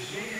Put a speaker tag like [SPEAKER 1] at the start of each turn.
[SPEAKER 1] Amen.